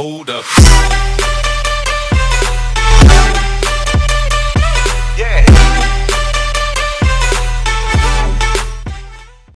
Hold up.